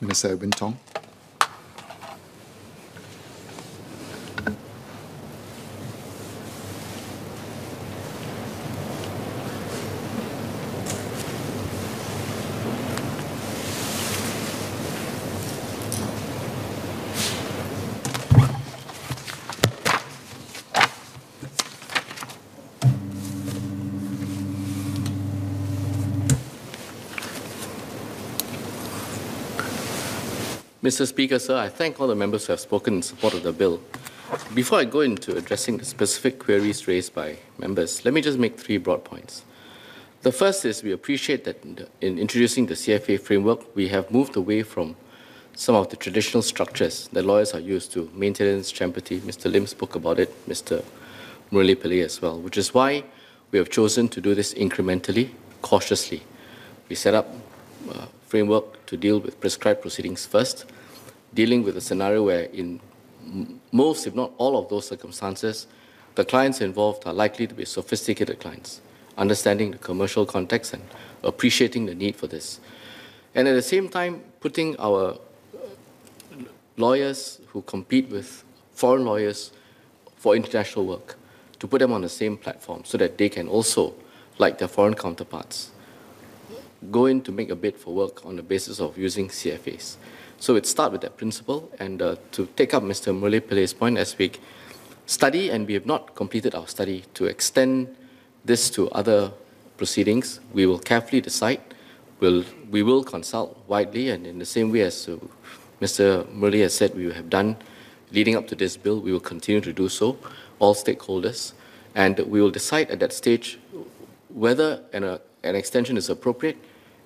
Mr. Edwin Mr. Speaker, sir, I thank all the members who have spoken in support of the bill. Before I go into addressing the specific queries raised by members, let me just make three broad points. The first is we appreciate that in introducing the CFA framework, we have moved away from some of the traditional structures that lawyers are used to, maintenance, champerty. Mr. Lim spoke about it, Mr. Murali Pillai as well, which is why we have chosen to do this incrementally, cautiously. We set up uh, framework to deal with prescribed proceedings first, dealing with a scenario where in most, if not all of those circumstances, the clients involved are likely to be sophisticated clients, understanding the commercial context and appreciating the need for this. And at the same time, putting our uh, lawyers who compete with foreign lawyers for international work, to put them on the same platform so that they can also, like their foreign counterparts, go in to make a bid for work on the basis of using CFAs. So it starts with that principle, and uh, to take up Mr. Pillai's point, as we study, and we have not completed our study, to extend this to other proceedings, we will carefully decide. We'll, we will consult widely, and in the same way as uh, Mr. Murali has said we have done leading up to this bill, we will continue to do so, all stakeholders, and we will decide at that stage whether an, uh, an extension is appropriate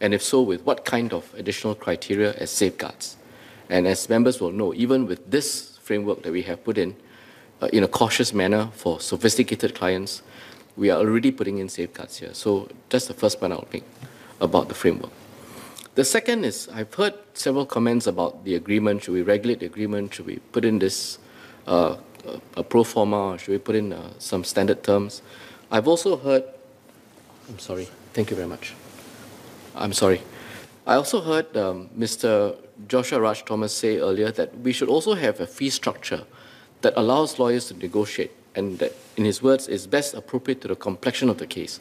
and if so, with what kind of additional criteria as safeguards. And as members will know, even with this framework that we have put in, uh, in a cautious manner for sophisticated clients, we are already putting in safeguards here. So that's the first point I'll make about the framework. The second is I've heard several comments about the agreement. Should we regulate the agreement? Should we put in this uh, a pro forma? Should we put in uh, some standard terms? I've also heard, I'm sorry, thank you very much. I'm sorry. I also heard um, Mr. Joshua Raj Thomas say earlier that we should also have a fee structure that allows lawyers to negotiate and that, in his words, is best appropriate to the complexion of the case.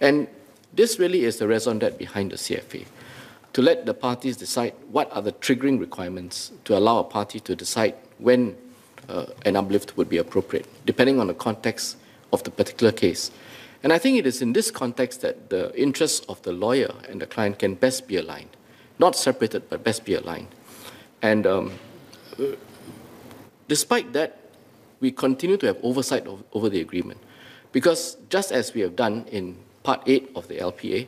And this really is the raison d'etre behind the CFA, to let the parties decide what are the triggering requirements to allow a party to decide when uh, an uplift would be appropriate, depending on the context of the particular case. And I think it is in this context that the interests of the lawyer and the client can best be aligned, not separated, but best be aligned. And um, despite that, we continue to have oversight of, over the agreement. Because just as we have done in Part 8 of the LPA,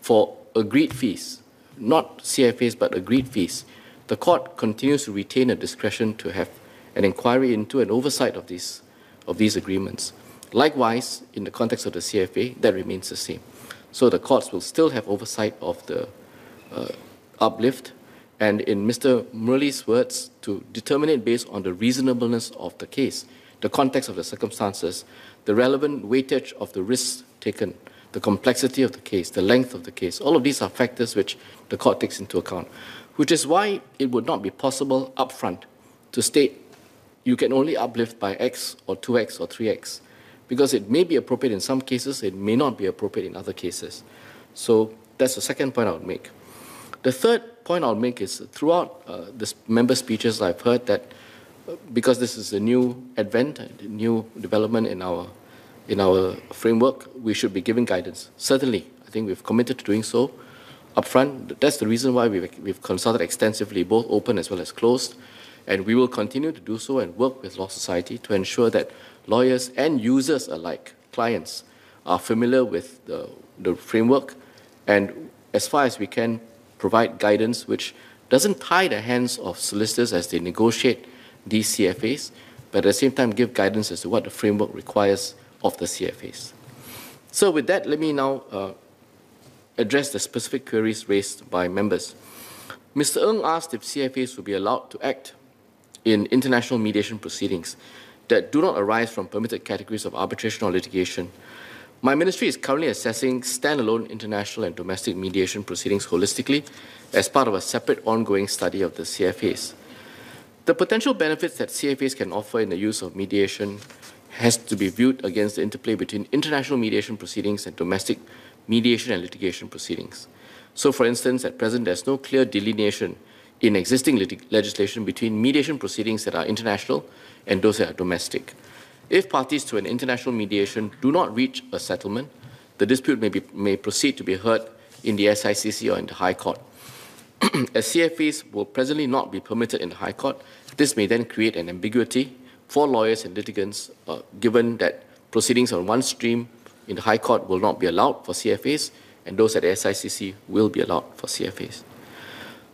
for agreed fees, not CFAs but agreed fees, the court continues to retain a discretion to have an inquiry into and oversight of these, of these agreements. Likewise, in the context of the CFA, that remains the same. So the courts will still have oversight of the uh, uplift, and in Mr. Murali's words, to determine it based on the reasonableness of the case, the context of the circumstances, the relevant weightage of the risks taken, the complexity of the case, the length of the case. All of these are factors which the court takes into account, which is why it would not be possible upfront to state you can only uplift by X or 2X or 3X because it may be appropriate in some cases, it may not be appropriate in other cases. So that's the second point I would make. The third point I'll make is throughout uh, the member speeches, I've heard that uh, because this is a new advent, a new development in our in our framework, we should be giving guidance. Certainly, I think we've committed to doing so upfront. That's the reason why we've, we've consulted extensively, both open as well as closed, and we will continue to do so and work with Law Society to ensure that lawyers and users alike, clients, are familiar with the, the framework and as far as we can provide guidance which doesn't tie the hands of solicitors as they negotiate these CFAs, but at the same time give guidance as to what the framework requires of the CFAs. So with that, let me now uh, address the specific queries raised by members. Mr. Ng asked if CFAs would be allowed to act in international mediation proceedings that do not arise from permitted categories of arbitration or litigation. My ministry is currently assessing standalone international and domestic mediation proceedings holistically as part of a separate ongoing study of the CFAs. The potential benefits that CFAs can offer in the use of mediation has to be viewed against the interplay between international mediation proceedings and domestic mediation and litigation proceedings. So, for instance, at present, there's no clear delineation in existing legislation between mediation proceedings that are international and those that are domestic. If parties to an international mediation do not reach a settlement, the dispute may, be, may proceed to be heard in the SICC or in the High Court. As CFAs will presently not be permitted in the High Court, this may then create an ambiguity for lawyers and litigants, uh, given that proceedings on one stream in the High Court will not be allowed for CFAs, and those at the SICC will be allowed for CFAs.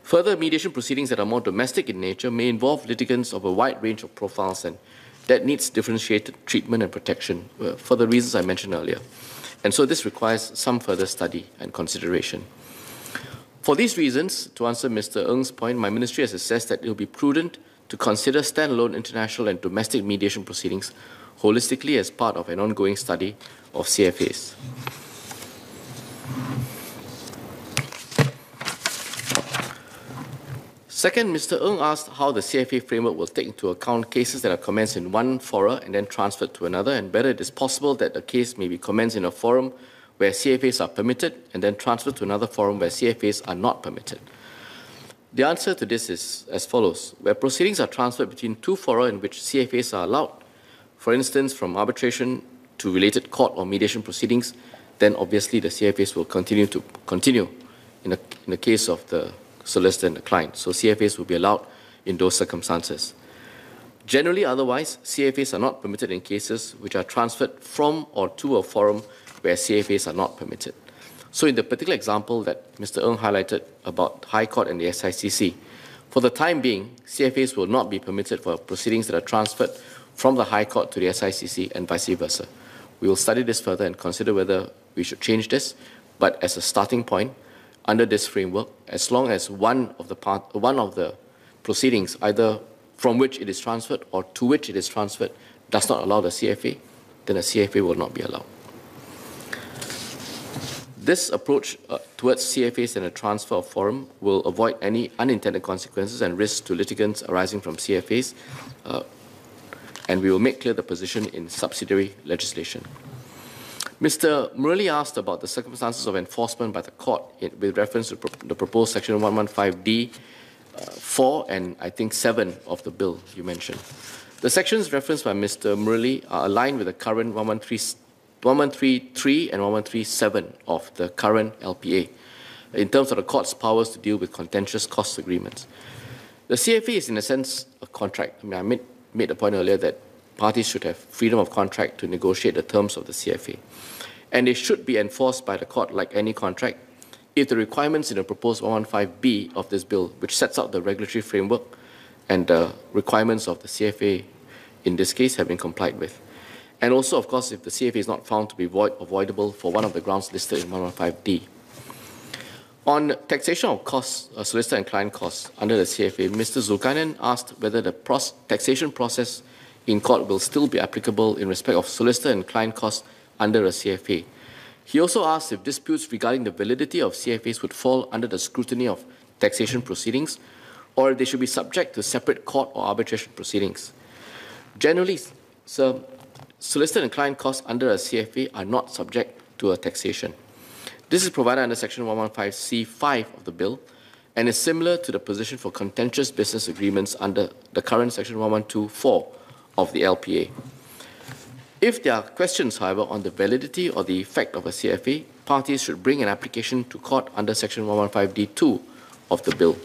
Further mediation proceedings that are more domestic in nature may involve litigants of a wide range of profiles and that needs differentiated treatment and protection uh, for the reasons I mentioned earlier. And so this requires some further study and consideration. For these reasons, to answer Mr. Ng's point, my ministry has assessed that it will be prudent to consider standalone international and domestic mediation proceedings holistically as part of an ongoing study of CFAs. Second, Mr. Ng asked how the CFA framework will take into account cases that are commenced in one forum and then transferred to another, and whether it is possible that a case may be commenced in a forum where CFAs are permitted and then transferred to another forum where CFAs are not permitted. The answer to this is as follows. Where proceedings are transferred between two fora in which CFAs are allowed, for instance, from arbitration to related court or mediation proceedings, then obviously the CFAs will continue to continue in, the in the case of the solicitor and the client. So CFAs will be allowed in those circumstances. Generally, otherwise, CFAs are not permitted in cases which are transferred from or to a forum where CFAs are not permitted. So in the particular example that Mr. Ng highlighted about High Court and the SICC, for the time being, CFAs will not be permitted for proceedings that are transferred from the High Court to the SICC and vice versa. We will study this further and consider whether we should change this, but as a starting point, under this framework, as long as one of the part, one of the proceedings, either from which it is transferred or to which it is transferred, does not allow the CFA, then a CFA will not be allowed. This approach uh, towards CFAs and a transfer of forum will avoid any unintended consequences and risks to litigants arising from CFAs, uh, and we will make clear the position in subsidiary legislation. Mr. Murali asked about the circumstances of enforcement by the court in, with reference to pro the proposed section 115D uh, 4 and I think 7 of the bill you mentioned. The sections referenced by Mr. Murali are aligned with the current 113 1133 and 1137 of the current LPA in terms of the court's powers to deal with contentious cost agreements. The CFA is, in a sense, a contract. I mean, I made, made the point earlier that parties should have freedom of contract to negotiate the terms of the CFA. And they should be enforced by the court like any contract if the requirements in the proposed 115B of this bill, which sets out the regulatory framework and the requirements of the CFA in this case, have been complied with. And also, of course, if the CFA is not found to be void avoidable for one of the grounds listed in 115D. On taxation of costs, uh, solicitor and client costs under the CFA, Mr. Zhulkarnain asked whether the pros taxation process in court will still be applicable in respect of solicitor and client costs under a CFA. He also asked if disputes regarding the validity of CFAs would fall under the scrutiny of taxation proceedings or if they should be subject to separate court or arbitration proceedings. Generally, sir, solicitor and client costs under a CFA are not subject to a taxation. This is provided under Section 115C5 of the bill and is similar to the position for contentious business agreements under the current Section 1124 of the LPA. If there are questions, however, on the validity or the effect of a CFA, parties should bring an application to court under Section 115D2 of the bill.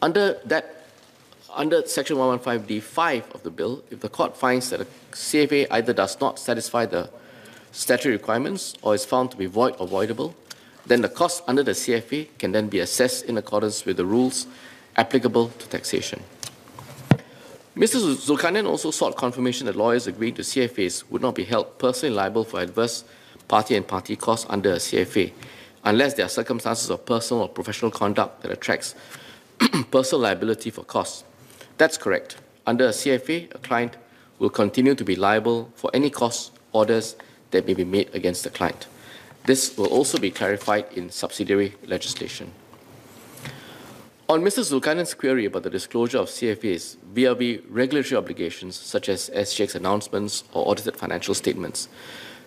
Under that under Section 115D5 of the bill, if the court finds that a CFA either does not satisfy the statutory requirements or is found to be void or voidable, then the cost under the CFA can then be assessed in accordance with the rules applicable to taxation. Mr. Zhulkarnain also sought confirmation that lawyers agreeing to CFAs would not be held personally liable for adverse party and party costs under a CFA, unless there are circumstances of personal or professional conduct that attracts personal liability for costs. That's correct. Under a CFA, a client will continue to be liable for any costs, orders, that may be made against the client. This will also be clarified in subsidiary legislation. On Mr. Zhulkarnain's query about the disclosure of CFAs via regulatory obligations such as SGX announcements or audited financial statements,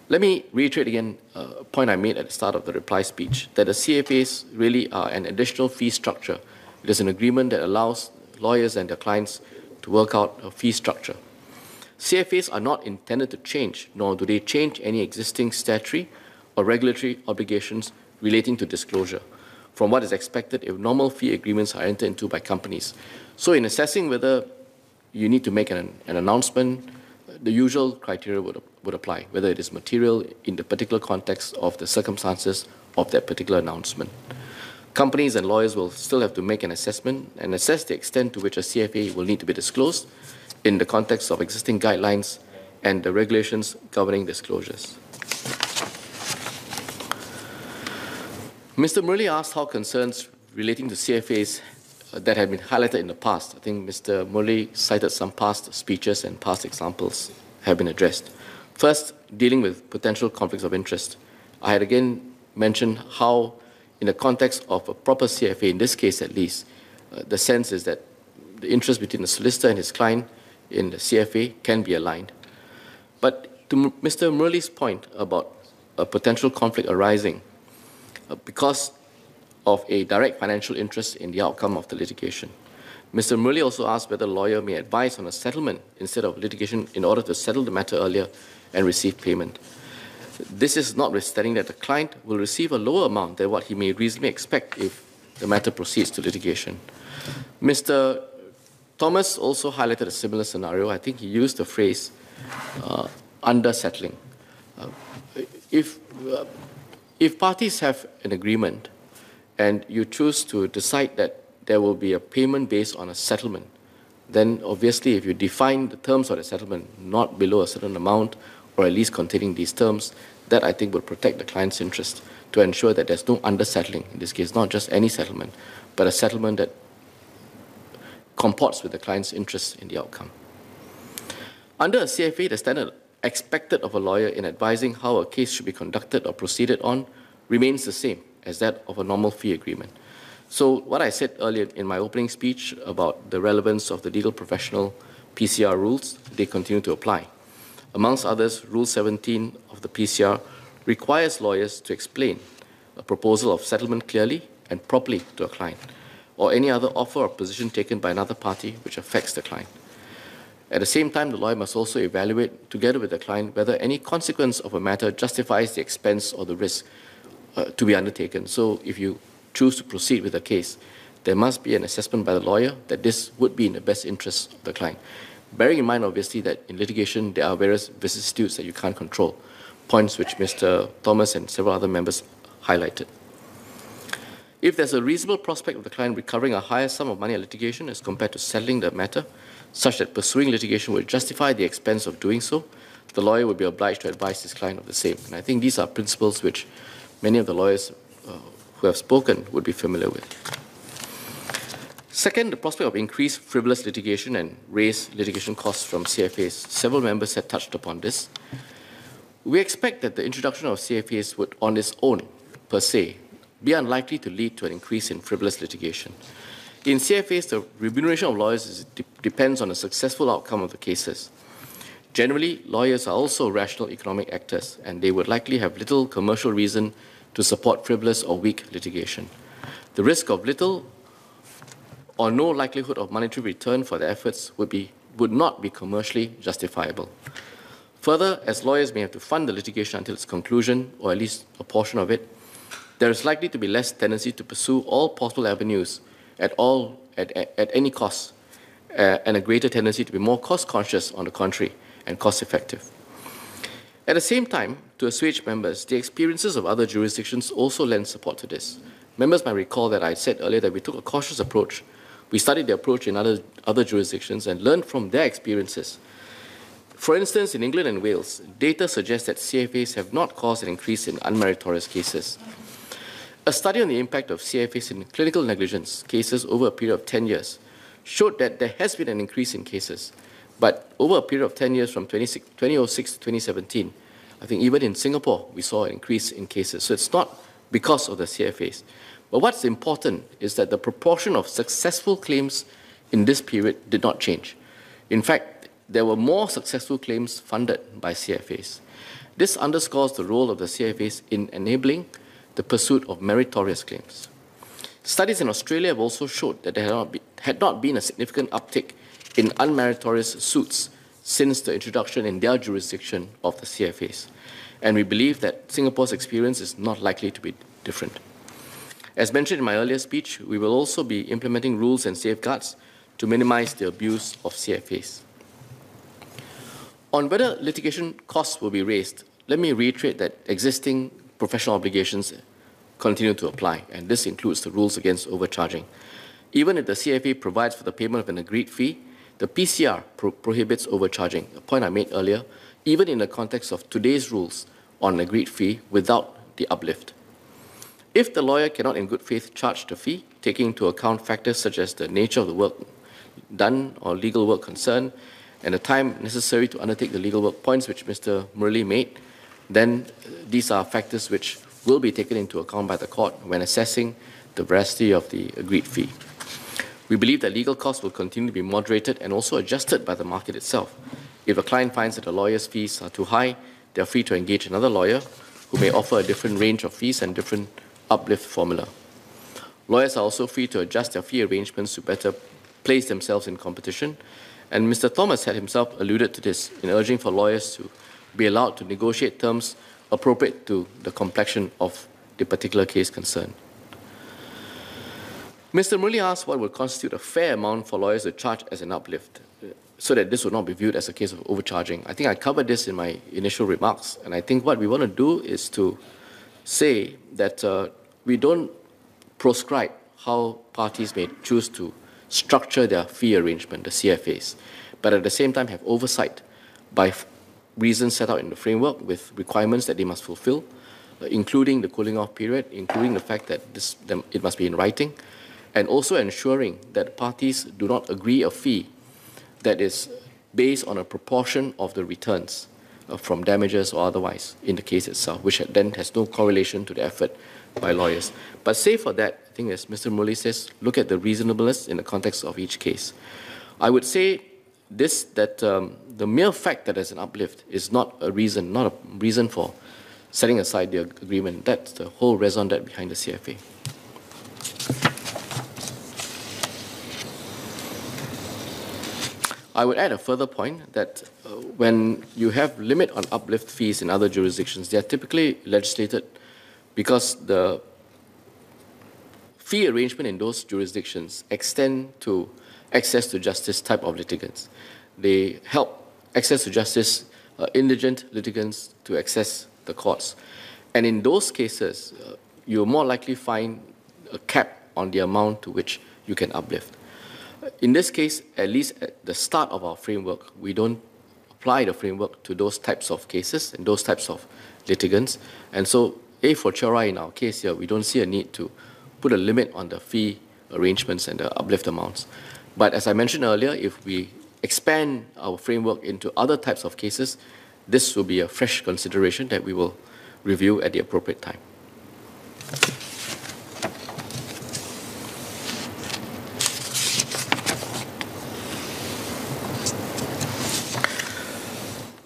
let me reiterate again a point I made at the start of the reply speech that the CFAs really are an additional fee structure. It is an agreement that allows lawyers and their clients to work out a fee structure. CFAs are not intended to change, nor do they change any existing statutory or regulatory obligations relating to disclosure from what is expected if normal fee agreements are entered into by companies. So in assessing whether you need to make an, an announcement, the usual criteria would, would apply, whether it is material in the particular context of the circumstances of that particular announcement. Companies and lawyers will still have to make an assessment and assess the extent to which a CFA will need to be disclosed in the context of existing guidelines and the regulations governing disclosures. Mr. Murali asked how concerns relating to CFAs uh, that have been highlighted in the past, I think Mr. Murali cited some past speeches and past examples have been addressed. First, dealing with potential conflicts of interest. I had again mentioned how, in the context of a proper CFA, in this case at least, uh, the sense is that the interest between the solicitor and his client in the CFA can be aligned. But to Mr. Murali's point about a potential conflict arising, because of a direct financial interest in the outcome of the litigation. Mr. Murali also asked whether a lawyer may advise on a settlement instead of litigation in order to settle the matter earlier and receive payment. This is notwithstanding that the client will receive a lower amount than what he may reasonably expect if the matter proceeds to litigation. Mr. Thomas also highlighted a similar scenario. I think he used the phrase uh, under settling. Uh, if uh, if parties have an agreement and you choose to decide that there will be a payment based on a settlement, then obviously if you define the terms of the settlement not below a certain amount or at least containing these terms, that I think will protect the client's interest to ensure that there's no under-settling. In this case, not just any settlement, but a settlement that comports with the client's interest in the outcome. Under a CFA, the standard expected of a lawyer in advising how a case should be conducted or proceeded on remains the same as that of a normal fee agreement. So what I said earlier in my opening speech about the relevance of the legal professional PCR rules, they continue to apply. Amongst others, Rule 17 of the PCR requires lawyers to explain a proposal of settlement clearly and properly to a client, or any other offer or position taken by another party which affects the client. At the same time, the lawyer must also evaluate, together with the client, whether any consequence of a matter justifies the expense or the risk uh, to be undertaken. So if you choose to proceed with the case, there must be an assessment by the lawyer that this would be in the best interest of the client. Bearing in mind, obviously, that in litigation there are various vicissitudes that you can't control, points which Mr. Thomas and several other members highlighted. If there's a reasonable prospect of the client recovering a higher sum of money at litigation as compared to settling the matter, such that pursuing litigation would justify the expense of doing so, the lawyer would be obliged to advise his client of the same. And I think these are principles which many of the lawyers uh, who have spoken would be familiar with. Second, the prospect of increased frivolous litigation and raised litigation costs from CFAs. Several members have touched upon this. We expect that the introduction of CFAs would, on its own, per se, be unlikely to lead to an increase in frivolous litigation. In CFAs, the remuneration of lawyers de depends on the successful outcome of the cases. Generally, lawyers are also rational economic actors, and they would likely have little commercial reason to support frivolous or weak litigation. The risk of little or no likelihood of monetary return for their efforts would, be, would not be commercially justifiable. Further, as lawyers may have to fund the litigation until its conclusion, or at least a portion of it, there is likely to be less tendency to pursue all possible avenues at all at, at, at any cost, uh, and a greater tendency to be more cost conscious on the contrary and cost effective. At the same time, to assuage members, the experiences of other jurisdictions also lend support to this. Members might recall that I said earlier that we took a cautious approach. We studied the approach in other, other jurisdictions and learned from their experiences. For instance, in England and Wales, data suggests that CFAs have not caused an increase in unmeritorious cases. A study on the impact of CFAs in clinical negligence cases over a period of 10 years showed that there has been an increase in cases, but over a period of 10 years from 2006 to 2017, I think even in Singapore, we saw an increase in cases. So it's not because of the CFAs. But what's important is that the proportion of successful claims in this period did not change. In fact, there were more successful claims funded by CFAs. This underscores the role of the CFAs in enabling the pursuit of meritorious claims. Studies in Australia have also showed that there had not, be, had not been a significant uptick in unmeritorious suits since the introduction in their jurisdiction of the CFAs. And we believe that Singapore's experience is not likely to be different. As mentioned in my earlier speech, we will also be implementing rules and safeguards to minimize the abuse of CFAs. On whether litigation costs will be raised, let me reiterate that existing professional obligations continue to apply, and this includes the rules against overcharging. Even if the CFA provides for the payment of an agreed fee, the PCR pro prohibits overcharging, a point I made earlier, even in the context of today's rules on agreed fee without the uplift. If the lawyer cannot in good faith charge the fee, taking into account factors such as the nature of the work done or legal work concerned and the time necessary to undertake the legal work points which Mr. Murali made, then these are factors which will be taken into account by the court when assessing the veracity of the agreed fee. We believe that legal costs will continue to be moderated and also adjusted by the market itself. If a client finds that a lawyer's fees are too high, they are free to engage another lawyer who may offer a different range of fees and different uplift formula. Lawyers are also free to adjust their fee arrangements to better place themselves in competition. And Mr. Thomas had himself alluded to this in urging for lawyers to be allowed to negotiate terms appropriate to the complexion of the particular case concerned. Mr. Murali asked what would constitute a fair amount for lawyers to charge as an uplift so that this would not be viewed as a case of overcharging. I think I covered this in my initial remarks, and I think what we want to do is to say that uh, we don't proscribe how parties may choose to structure their fee arrangement, the CFAs, but at the same time have oversight by reasons set out in the framework with requirements that they must fulfill, uh, including the cooling off period, including the fact that this, them, it must be in writing, and also ensuring that parties do not agree a fee that is based on a proportion of the returns uh, from damages or otherwise in the case itself, which then has no correlation to the effort by lawyers. But save for that, I think as Mr. Murali says, look at the reasonableness in the context of each case. I would say this, that um, the mere fact that there's an uplift is not a reason, not a reason for setting aside the agreement. That's the whole raison d'etre behind the CFA. I would add a further point that uh, when you have limit on uplift fees in other jurisdictions, they are typically legislated because the fee arrangement in those jurisdictions extend to access to justice type of litigants. They help access to justice uh, indigent litigants to access the courts. And in those cases, uh, you'll more likely find a cap on the amount to which you can uplift. In this case, at least at the start of our framework, we don't apply the framework to those types of cases and those types of litigants. And so, a fortiori in our case here, we don't see a need to put a limit on the fee arrangements and the uplift amounts. But as I mentioned earlier, if we expand our framework into other types of cases, this will be a fresh consideration that we will review at the appropriate time.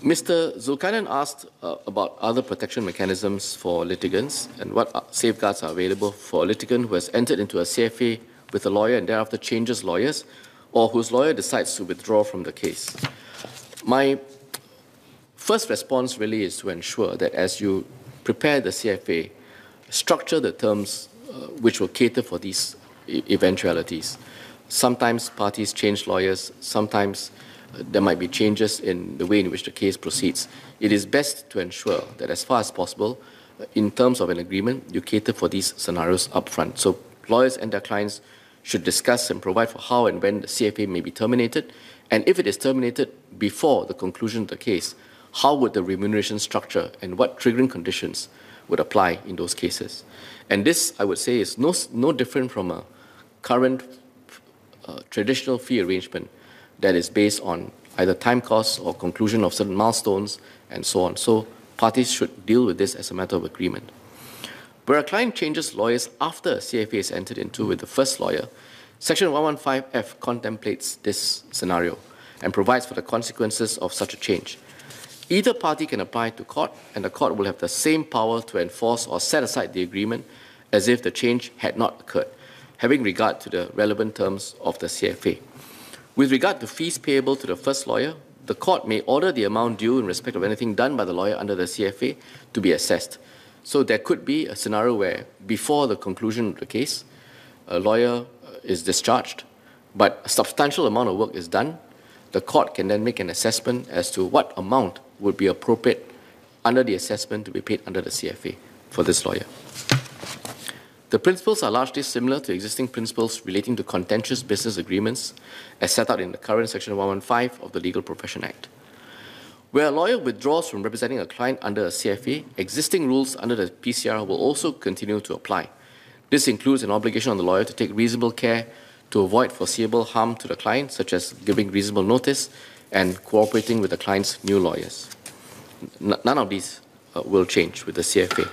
Mr. Zhulkarnain asked uh, about other protection mechanisms for litigants and what safeguards are available for a litigant who has entered into a CFA with a lawyer and thereafter changes lawyers or whose lawyer decides to withdraw from the case. My first response really is to ensure that as you prepare the CFA, structure the terms uh, which will cater for these e eventualities. Sometimes parties change lawyers, sometimes there might be changes in the way in which the case proceeds. It is best to ensure that as far as possible, uh, in terms of an agreement, you cater for these scenarios upfront. So lawyers and their clients should discuss and provide for how and when the CFA may be terminated, and if it is terminated before the conclusion of the case, how would the remuneration structure and what triggering conditions would apply in those cases. And this, I would say, is no, no different from a current uh, traditional fee arrangement that is based on either time costs or conclusion of certain milestones and so on. So parties should deal with this as a matter of agreement. Where a client changes lawyers after a CFA is entered into with the first lawyer, Section 115F contemplates this scenario and provides for the consequences of such a change. Either party can apply to court, and the court will have the same power to enforce or set aside the agreement as if the change had not occurred, having regard to the relevant terms of the CFA. With regard to fees payable to the first lawyer, the court may order the amount due in respect of anything done by the lawyer under the CFA to be assessed. So there could be a scenario where, before the conclusion of the case, a lawyer uh, is discharged, but a substantial amount of work is done. The court can then make an assessment as to what amount would be appropriate under the assessment to be paid under the CFA for this lawyer. The principles are largely similar to existing principles relating to contentious business agreements as set out in the current Section 115 of the Legal Profession Act. Where a lawyer withdraws from representing a client under a CFA, existing rules under the PCR will also continue to apply. This includes an obligation on the lawyer to take reasonable care to avoid foreseeable harm to the client, such as giving reasonable notice and cooperating with the client's new lawyers. N- none of these uh, will change with the CFA.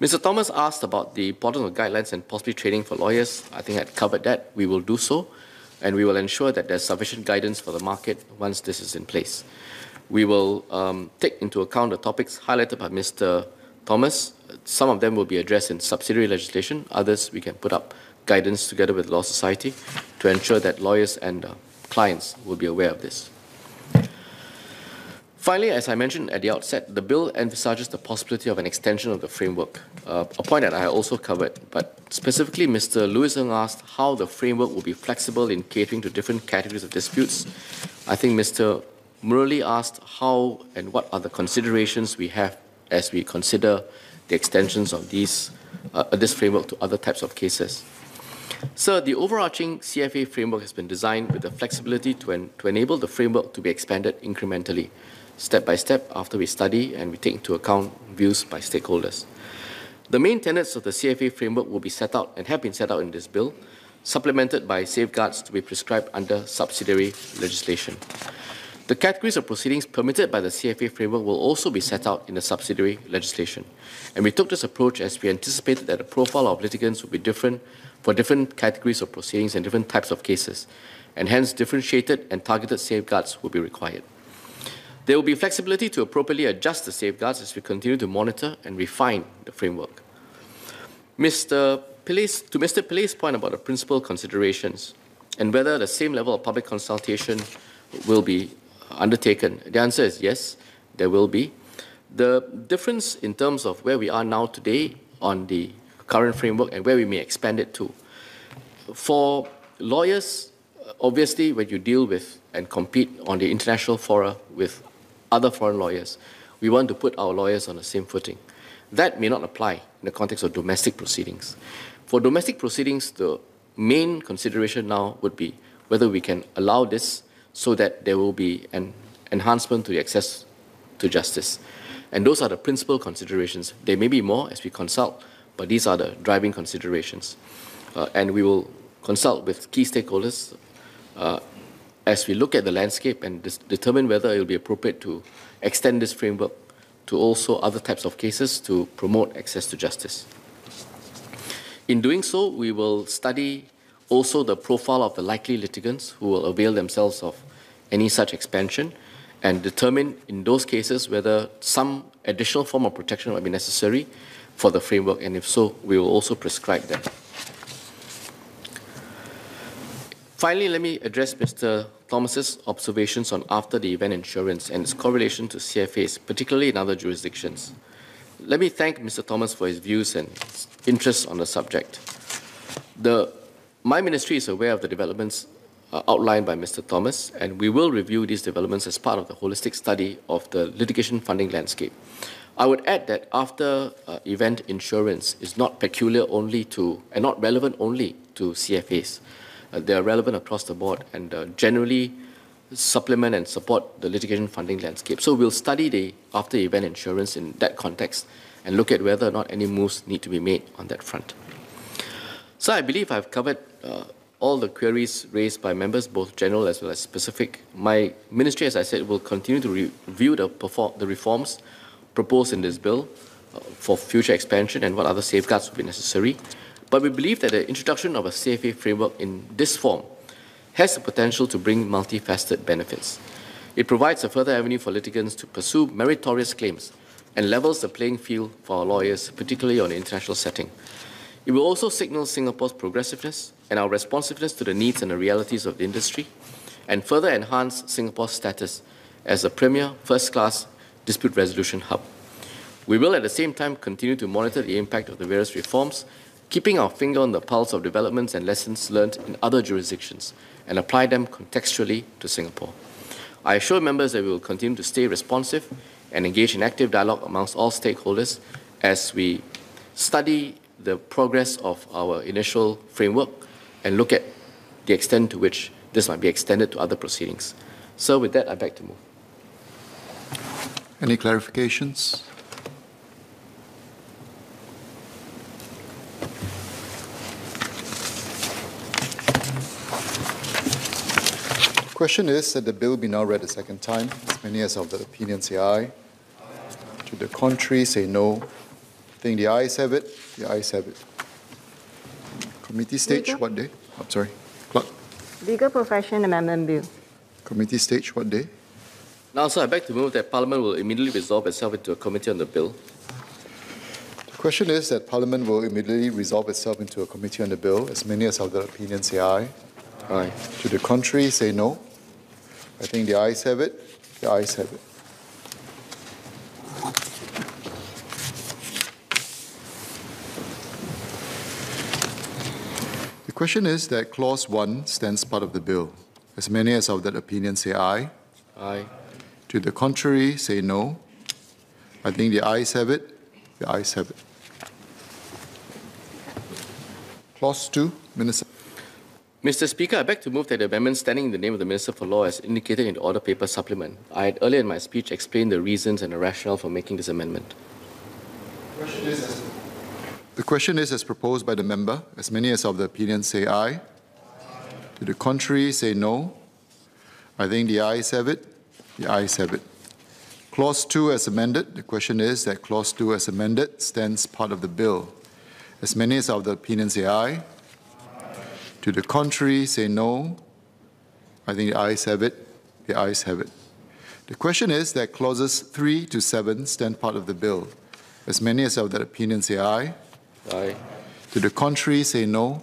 Mr. Thomas asked about the importance of guidelines and possibly training for lawyers. I think I covered that. We will do so, and we will ensure that there's sufficient guidance for the market once this is in place. We will um, take into account the topics highlighted by Mr. Thomas. Some of them will be addressed in subsidiary legislation. Others we can put up guidance together with Law Society to ensure that lawyers and uh, clients will be aware of this. Finally, as I mentioned at the outset, the bill envisages the possibility of an extension of the framework, uh, a point that I also covered. But specifically, Mr. Louis Ng asked how the framework will be flexible in catering to different categories of disputes. I think Mr. Murali asked how and what are the considerations we have as we consider the extensions of these, uh, this framework to other types of cases. So the overarching CFA framework has been designed with the flexibility to, en to enable the framework to be expanded incrementally, step by step after we study and we take into account views by stakeholders. The main tenets of the CFA framework will be set out and have been set out in this bill, supplemented by safeguards to be prescribed under subsidiary legislation. The categories of proceedings permitted by the CFA framework will also be set out in the subsidiary legislation. And we took this approach as we anticipated that the profile of litigants would be different for different categories of proceedings and different types of cases, and hence differentiated and targeted safeguards will be required. There will be flexibility to appropriately adjust the safeguards as we continue to monitor and refine the framework. Mr. Pillai's, to Mr. Pillai's point about the principal considerations and whether the same level of public consultation will be undertaken, the answer is yes, there will be. The difference in terms of where we are now today on the current framework and where we may expand it to. For lawyers, obviously, when you deal with and compete on the international fora with other foreign lawyers, we want to put our lawyers on the same footing. That may not apply in the context of domestic proceedings. For domestic proceedings, the main consideration now would be whether we can allow this so that there will be an enhancement to the access to justice. And those are the principal considerations. There may be more as we consult, but these are the driving considerations. Uh, and we will consult with key stakeholders uh, as we look at the landscape and determine whether it will be appropriate to extend this framework to also other types of cases to promote access to justice. In doing so, we will study also the profile of the likely litigants who will avail themselves of any such expansion and determine in those cases whether some additional form of protection might be necessary for the framework, and if so, we will also prescribe that. Finally, let me address Mr. Thomas's observations on after the event insurance and its correlation to CFAs, particularly in other jurisdictions. Let me thank Mr. Thomas for his views and interest on the subject. The, my ministry is aware of the developments uh, outlined by Mr. Thomas, and we will review these developments as part of the holistic study of the litigation funding landscape. I would add that after uh, event insurance is not peculiar only to and not relevant only to CFAs. Uh, they are relevant across the board and uh, generally supplement and support the litigation funding landscape. So we'll study the after event insurance in that context and look at whether or not any moves need to be made on that front. So I believe I've covered uh, all the queries raised by members, both general as well as specific. My ministry, as I said, will continue to re review the, the reforms proposed in this bill uh, for future expansion and what other safeguards would be necessary. But we believe that the introduction of a CFA framework in this form has the potential to bring multifaceted benefits. It provides a further avenue for litigants to pursue meritorious claims and levels the playing field for our lawyers, particularly on the international setting. It will also signal Singapore's progressiveness and our responsiveness to the needs and the realities of the industry, and further enhance Singapore's status as a premier first-class dispute resolution hub. We will at the same time continue to monitor the impact of the various reforms, keeping our finger on the pulse of developments and lessons learned in other jurisdictions, and apply them contextually to Singapore. I assure members that we will continue to stay responsive and engage in active dialogue amongst all stakeholders as we study the progress of our initial framework and look at the extent to which this might be extended to other proceedings. So with that, I beg to move. Any clarifications? Question is that the bill be now read a second time. As many as of the opinion say aye. To the contrary, say no. I think the ayes have it. The ayes have it. Committee stage, Legal. what day? I'm sorry. Clerk. Legal Profession Amendment Bill. Committee stage, what day? Now, sir, I beg to move that Parliament will immediately resolve itself into a committee on the bill. The question is that Parliament will immediately resolve itself into a committee on the bill. As many as have the opinion say aye. Aye. To the contrary, say no. I think the ayes have it. The ayes have it. Question is that Clause 1 stands part of the bill. As many as of that opinion say aye. Aye. To the contrary, say no. I think the ayes have it. The ayes have it. Clause 2, Minister. Mr. Speaker, I beg to move that the amendment standing in the name of the Minister for Law as indicated in the order paper supplement. I had earlier in my speech explained the reasons and the rationale for making this amendment. The question is as proposed by the member. As many as of the opinion say aye. To the contrary, say no. I think the ayes have it. The ayes have it. Clause 2 as amended. The question is that Clause 2 as amended stands part of the bill. As many as of the opinion say aye. To the contrary, say no. I think the ayes have it. The ayes have it. The question is that clauses 3 to 7 stand part of the bill. As many as of that opinion say aye. Aye. To the contrary, say no.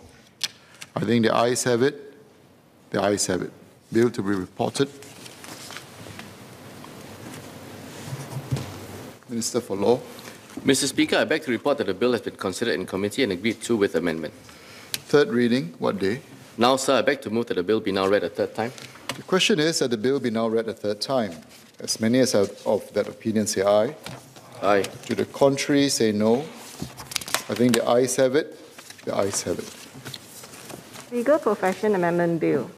I think the ayes have it. The ayes have it. Bill to be reported. Minister for Law. Mr. Speaker, I beg to report that the bill has been considered in committee and agreed to with amendment. Third reading, what day? Now, sir, I beg to move that the bill be now read a third time. The question is that the bill be now read a third time. As many as of of that opinion say aye. Aye. To the contrary, say no. I think the ayes have it. The ayes have it. Legal Profession Amendment Bill.